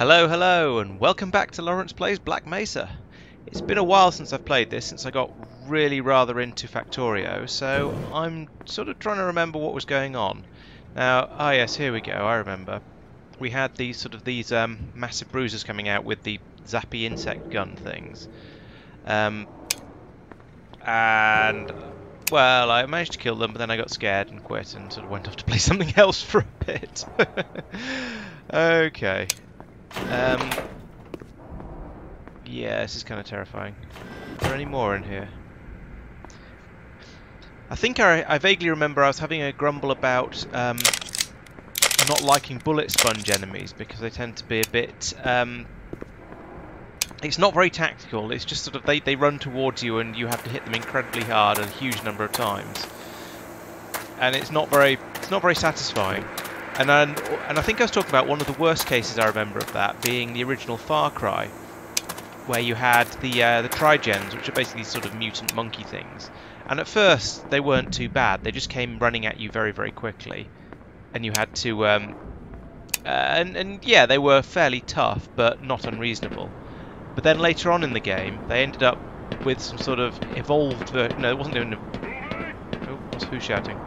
Hello, hello, and welcome back to Laurence Plays Black Mesa. It's been a while since I've played this, since I got really rather into Factorio, so I'm sort of trying to remember what was going on. Now, ah yes, here we go, I remember. We had these sort of these um, massive bruisers coming out with the zappy insect gun things. Um, and, well, I managed to kill them, but then I got scared and quit and sort of went off to play something else for a bit. okay. Um, yeah, this is kind of terrifying. Are there any more in here? I think I, I vaguely remember I was having a grumble about um, not liking bullet sponge enemies because they tend to be a bit... Um, it's not very tactical, it's just sort of they, they run towards you and you have to hit them incredibly hard a huge number of times. And it's not very it's not very satisfying. And then, and I think I was talking about one of the worst cases I remember of that being the original Far Cry, where you had the uh, the trigens, which are basically sort of mutant monkey things. And at first they weren't too bad; they just came running at you very very quickly, and you had to. Um, uh, and and yeah, they were fairly tough, but not unreasonable. But then later on in the game, they ended up with some sort of evolved. Ver- no, it wasn't even. Oh, what's who shouting?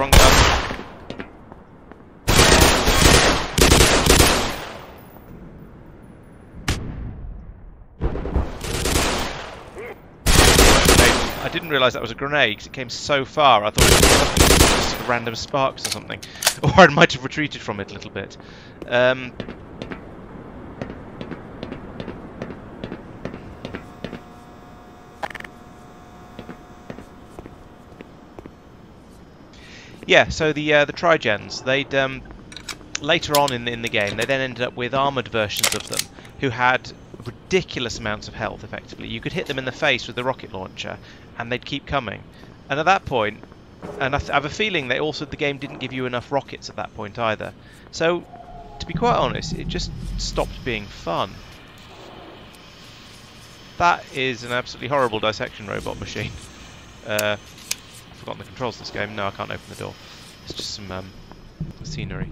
Wrong button. I didn't realise that was a grenade because it came so far. I thought it was just random sparks or something. Or I might have retreated from it a little bit. Um, yeah, so the uh, the Trigens, they'd um, later on in in the game, they then ended up with armored versions of them who had ridiculous amounts of health. Effectively, you could hit them in the face with the rocket launcher, and they'd keep coming. And at that point, and I, I have a feeling that also the game didn't give you enough rockets at that point either. So, to be quite honest, it just stopped being fun. That is an absolutely horrible dissection robot machine. Uh, forgotten the controls this game. No, I can't open the door. It's just some um, scenery.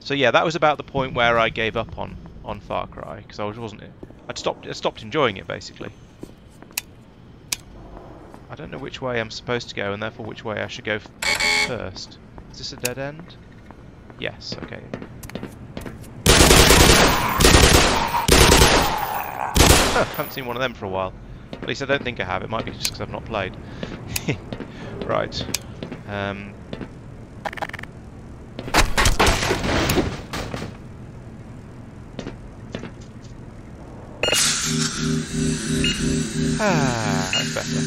So yeah, that was about the point where I gave up on on Far Cry because I wasn't. I'd stopped. I stopped enjoying it basically. I don't know which way I'm supposed to go, and therefore which way I should go first. Is this a dead end? Yes. Okay. Haven't seen one of them for a while. At least I don't think I have. It might be just because I've not played. right. Um. Ah, that's better.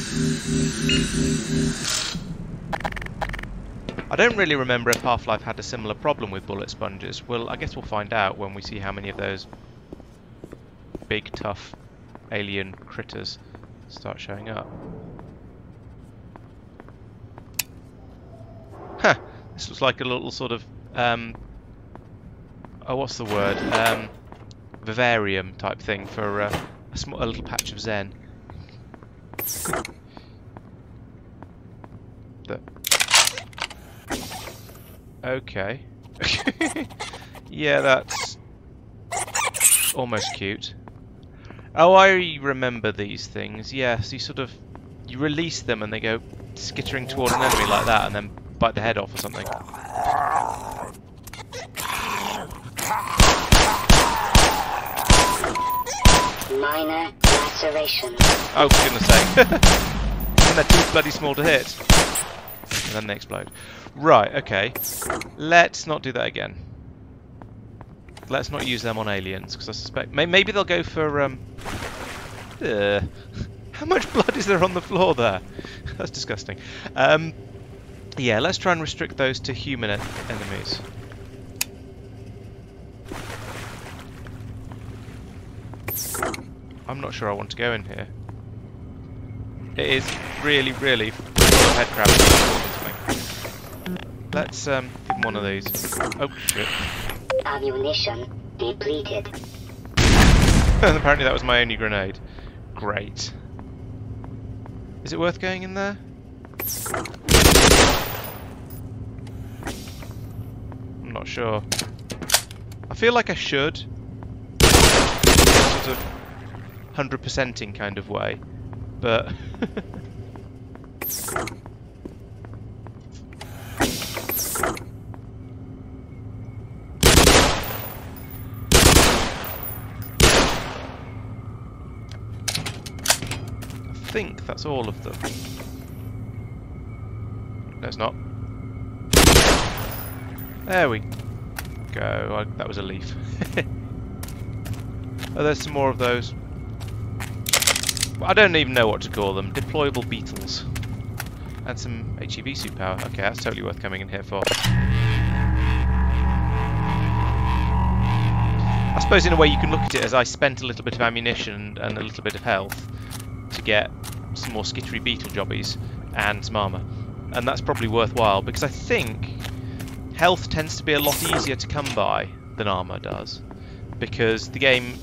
I don't really remember if Half-Life had a similar problem with bullet sponges. Well, I guess we'll find out when we see how many of those big, tough alien critters start showing up. Huh, this looks like a little sort of, um, oh what's the word, um, vivarium type thing for uh, a, small, a little patch of zen. okay. yeah, that's almost cute. Oh, I remember these things. Yes, you sort of you release them and they go skittering toward an enemy like that, and then bite the head off or something. Minor laceration. Oh, for goodness sake. and they're too bloody small to hit. And then they explode. Right, okay. Let's not do that again. Let's not use them on aliens, because I suspect... May maybe they'll go for... Um, uh, how much blood is there on the floor there? That's disgusting. Um, yeah, let's try and restrict those to human en enemies. I'm not sure I want to go in here. It is really, really head crab. Let's um, give him one of these. Oh shit. Ammunition depleted. apparently that was my only grenade. Great. Is it worth going in there? I'm not sure. I feel like I should. Sort of 100%ing kind of way. But... think that's all of them. No, it's not. There we go. I, that was a leaf. oh, there's some more of those. I don't even know what to call them. Deployable beetles. And some HEV suit power. Okay, that's totally worth coming in here for. I suppose in a way you can look at it as I spent a little bit of ammunition and a little bit of health to get some more skittery beetle jobbies and some armour. And that's probably worthwhile because I think health tends to be a lot easier to come by than armour does. Because the game,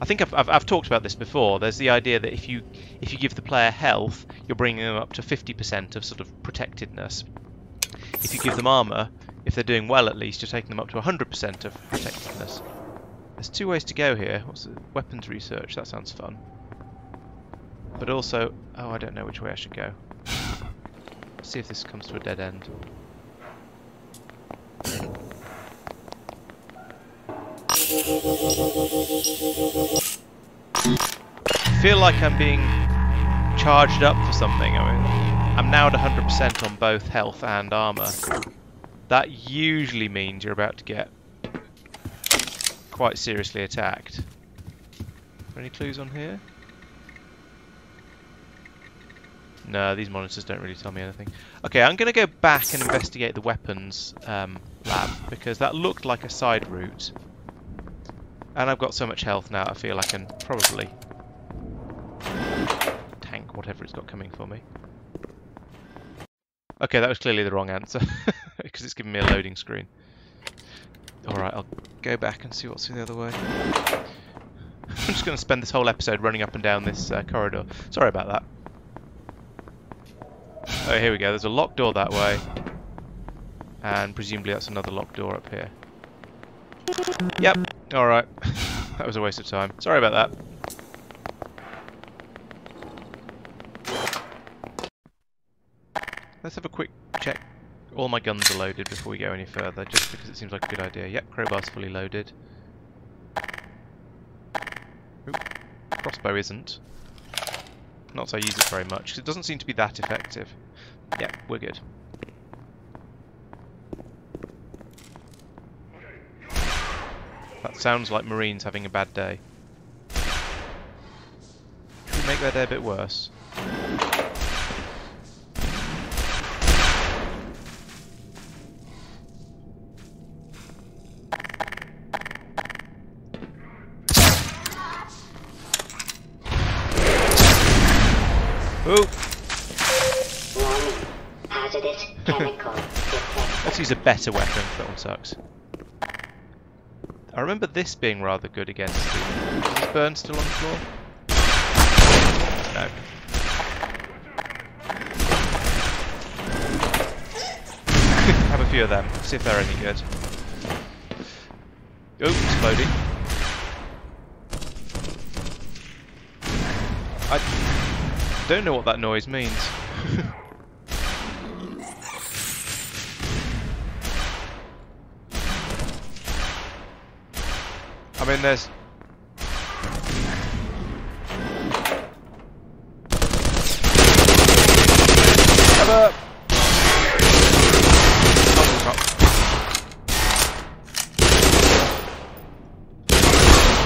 I think I've, I've, I've, talked about this before. There's the idea that if you if you give the player health, you're bringing them up to 50% of sort of protectedness. If you give them armour, if they're doing well at least, you're taking them up to 100% of protectedness. There's two ways to go here. What's it? Weapons research. That sounds fun. But also, oh, I don't know which way I should go. Let's see if this comes to a dead end. I feel like I'm being charged up for something. I mean, I'm now at 100% on both health and armour. That usually means you're about to get quite seriously attacked. Any clues on here? No, these monitors don't really tell me anything. Okay, I'm going to go back and investigate the weapons um, lab, because that looked like a side route. And I've got so much health now, I feel I can probably tank whatever it's got coming for me. Okay, that was clearly the wrong answer, because it's giving me a loading screen. Alright, I'll go back and see what's in the other way. I'm just going to spend this whole episode running up and down this uh, corridor. Sorry about that. Oh, here we go. There's a locked door that way. And presumably that's another locked door up here. Yep. Alright. that was a waste of time. Sorry about that. Let's have a quick check all my guns are loaded before we go any further, just because it seems like a good idea. Yep, crowbar's fully loaded. Oop, crossbow isn't. Not so I use it very much, because it doesn't seem to be that effective. Yep, we're good. That sounds like Marines having a bad day. Make their day a bit worse? Let's use a better weapon, that one sucks. I remember this being rather good against. Is this burn still on the floor? No. Have a few of them, see if they're any good. Oh, exploding. I don't know what that noise means. I mean, there's... Cover!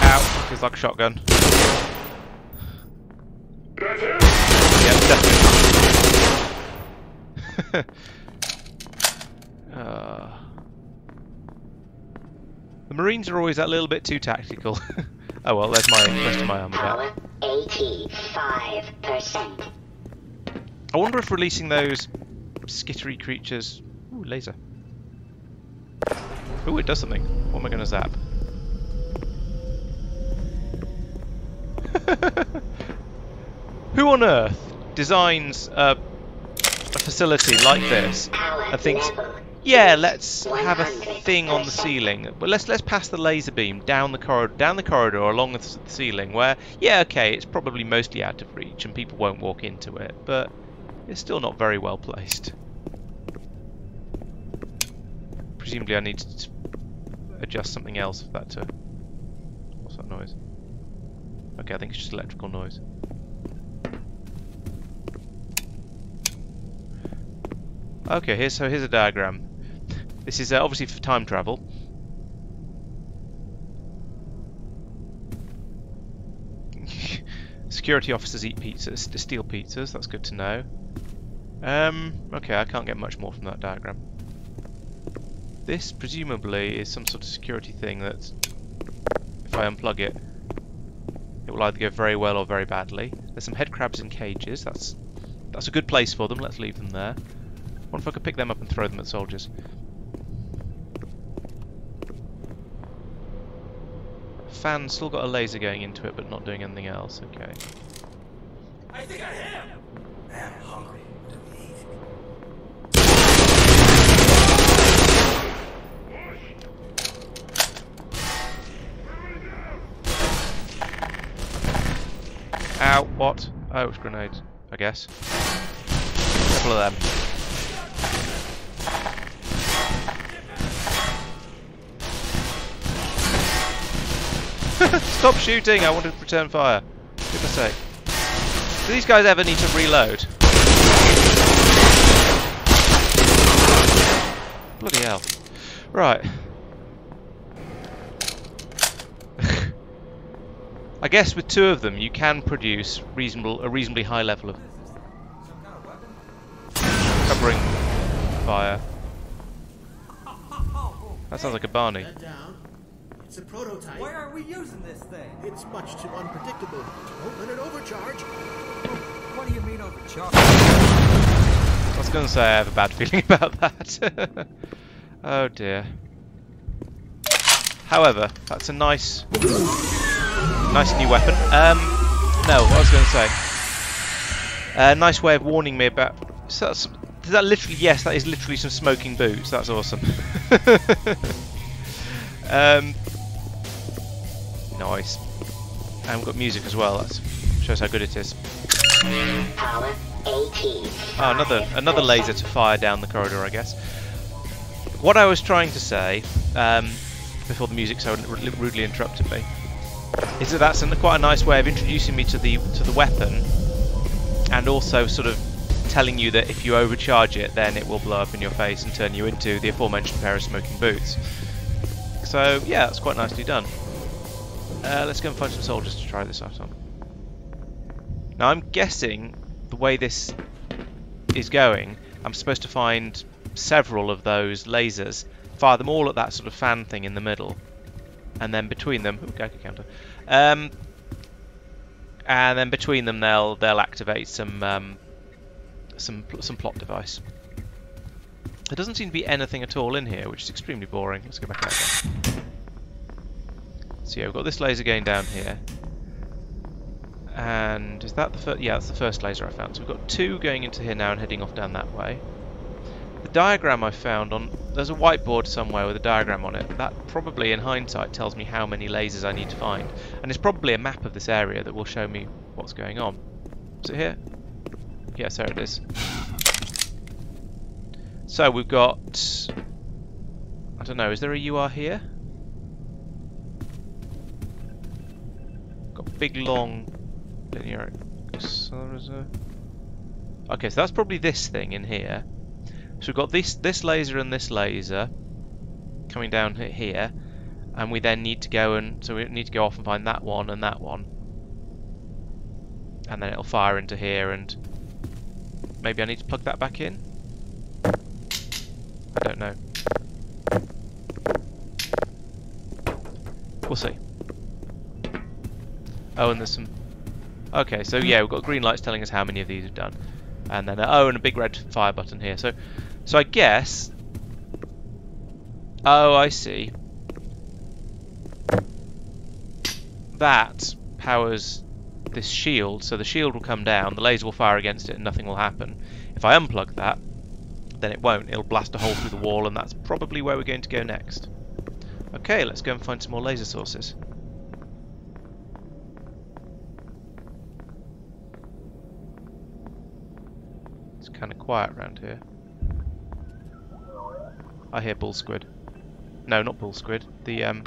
Ow, feels like a shotgun. Yeah, definitely. uh... The Marines are always that little bit too tactical. oh well, there's my rest of my armor back. 85%. I wonder if releasing those skittery creatures... Ooh, laser. Ooh, it does something. What am I going to zap? Who on earth designs a, a facility like this Power and thinks. Yeah, let's have a thing on the ceiling. But let's let's pass the laser beam down the corridor, down the corridor along the, the ceiling, where yeah, okay, it's probably mostly out of reach and people won't walk into it, but it's still not very well placed. Presumably, I need to adjust something else for that to. What's that noise? Okay, I think it's just electrical noise. Okay, here's so here's a diagram. This is uh, obviously for time travel. Security officers eat pizzas, to steal pizzas. That's good to know. Um, okay, I can't get much more from that diagram. This presumably is some sort of security thing that, if I unplug it, it will either go very well or very badly. There's some headcrabs in cages. That's that's a good place for them. Let's leave them there. What if I could pick them up and throw them at soldiers? Fan still got a laser going into it, but not doing anything else. Okay. I think I am. Man, I'm hungry. What do we eat? Ow! What? Oh, it's grenades. I guess. A Couple of them. Stop shooting! I want to return fire. Goodness sake. Do these guys ever need to reload? Bloody hell. Right. I guess with two of them you can produce reasonable a reasonably high level of covering fire. That sounds like a Barney. That down. It's a prototype. Why aren't we using this thing? It's much too unpredictable. Don't let it overcharge. What do you mean overcharged? I was going to say I have a bad feeling about that. oh dear. However, that's a nice, nice new weapon. Um, no, what I was going to say. A nice way of warning me about. So that's, is that literally? Yes, that is literally some smoking boots. That's awesome. um, nice. And we've got music as well. That shows how good it is. Power 18. Oh, another another laser to fire down the corridor, I guess. What I was trying to say um, before the music so rudely interrupted me is that that's quite a nice way of introducing me to the to the weapon, and also sort of telling you that if you overcharge it, then it will blow up in your face and turn you into the aforementioned pair of smoking boots. So yeah, that's quite nicely done. Uh, let's go and find some soldiers to try this out on. Now I'm guessing the way this is going, I'm supposed to find several of those lasers, fire them all at that sort of fan thing in the middle, and then between them, ooh, Geiger counter, um, and then between them they'll they'll activate some um, some some plot device. There doesn't seem to be anything at all in here, which is extremely boring. Let's go back out again. So yeah, we've got this laser going down here. And is that the first? Yeah, that's the first laser I found. So we've got two going into here now and heading off down that way. The diagram I found on there's a whiteboard somewhere with a diagram on it. That probably, in hindsight, tells me how many lasers I need to find, and it's probably a map of this area that will show me what's going on. Is it here? Yes, there it is. So we've got. I don't know. Is there a UR here? Big long linear. Okay, so that's probably this thing in here. So we've got this this laser and this laser coming down here, and we then need to go and so we need to go off and find that one and that one, and then it'll fire into here and maybe I need to plug that back in. I don't know. We'll see. Oh, and there's some. Okay, so yeah, we've got green lights telling us how many of these we've done, and then uh, oh, and a big red fire button here. So, so I guess. Oh, I see. That powers this shield, so the shield will come down, the laser will fire against it and nothing will happen. If I unplug that, then it won't. It'll blast a hole through the wall and that's probably where we're going to go next. Okay, let's go and find some more laser sources. It's kind of quiet around here. I hear bull squid. No, not bull squid. The um,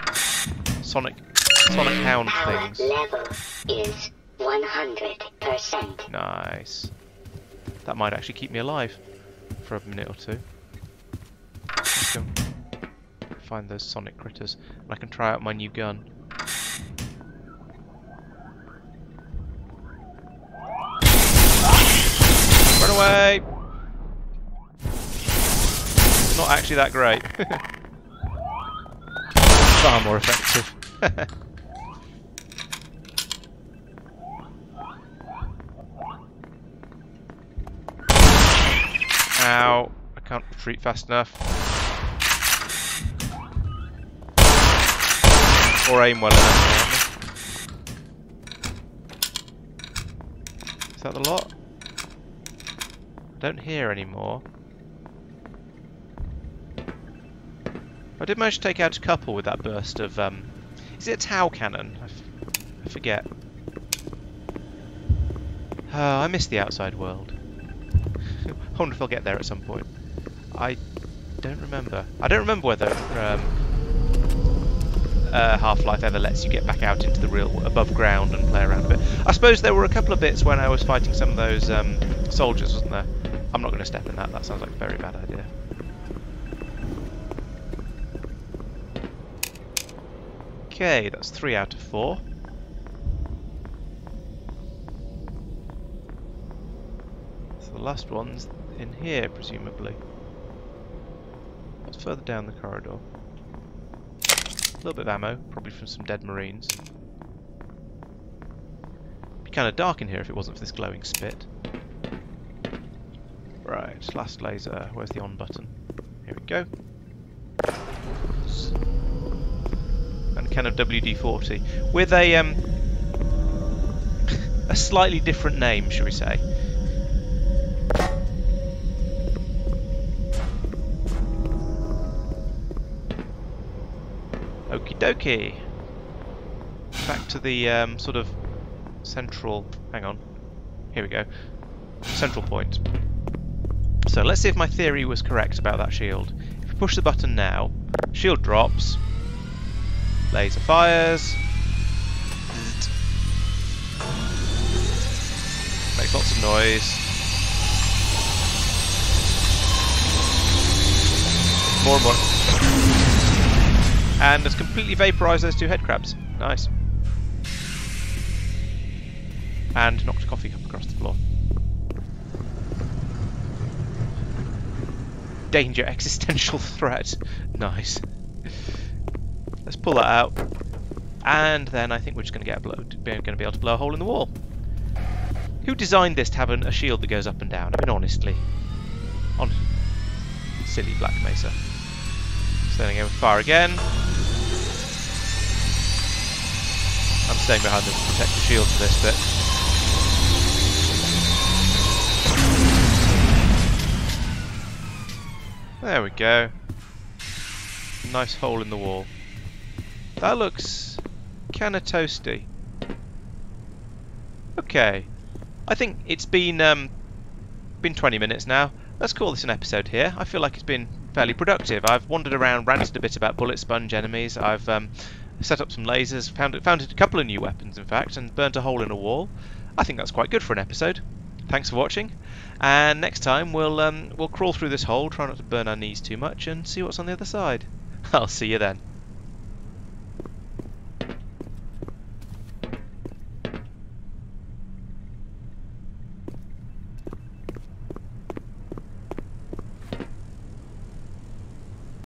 sonic sonic hound Power things. level is 100%. Nice. That might actually keep me alive for a minute or two. Find those sonic critters, and I can try out my new gun. Run away! Not actually that great. Far more effective. Ow. I can't retreat fast enough. Or aim well enough. Is that the lot? I don't hear anymore. I did manage to take out a couple with that burst of, um... Is it a Tau cannon? I, forget. Oh, I miss the outside world. I wonder if I'll get there at some point. I don't remember. I don't remember whether um, uh, Half-Life ever lets you get back out into the real above ground and play around a bit. I suppose there were a couple of bits when I was fighting some of those um, soldiers, wasn't there? I'm not going to step in that. That sounds like a very bad idea. Okay, that's three out of four. So the last one's in here, presumably. What's further down the corridor? A little bit of ammo, probably from some dead marines. It'd Be kind of dark in here if it wasn't for this glowing spit. Right, last laser. Where's the on button? Here we go. Can of WD-40 with a um a slightly different name, shall we say? Okie dokie. Back to the um, sort of central. Hang on. Here we go. Central point. So let's see if my theory was correct about that shield. If we push the button now, shield drops, laser fires, makes lots of noise. More and more. And has completely vaporized those two head crabs. Nice. And knocked a coffee cup across the floor. Danger, existential threat. Nice. Let's pull that out. And then I think we're just going to get a blow, going to be able to blow a hole in the wall. Who designed this to have an, a shield that goes up and down? I mean, honestly. On silly Black Mesa. Then again, fire again. I'm staying behind them to protect the shield for this bit. There we go. Nice hole in the wall. That looks kinda toasty. Okay. I think it's been um, been 20 minutes now. Let's call this an episode here. I feel like it's been fairly productive. I've wandered around, ranted a bit about bullet sponge enemies. I've um, set up some lasers, found found a couple of new weapons, in fact, and burnt a hole in a wall. I think that's quite good for an episode. Thanks for watching, and next time we'll um, we'll crawl through this hole, try not to burn our knees too much, and see what's on the other side. I'll see you then.